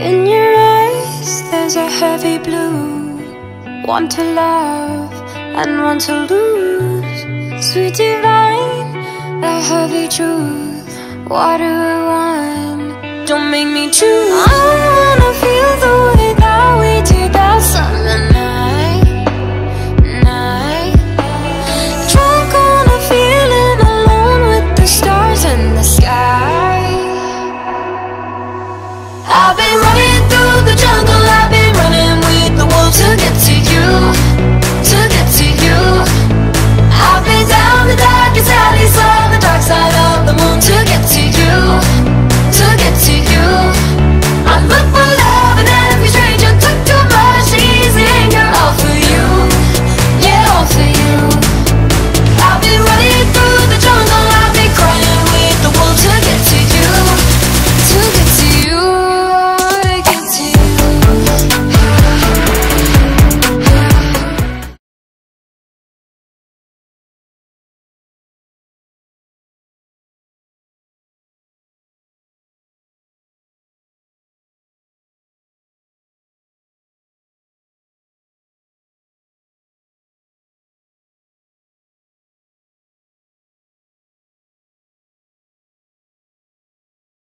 In your eyes, there's a heavy blue. One to love and one to lose. Sweet divine, the heavy truth. What do I want? Don't make me choose.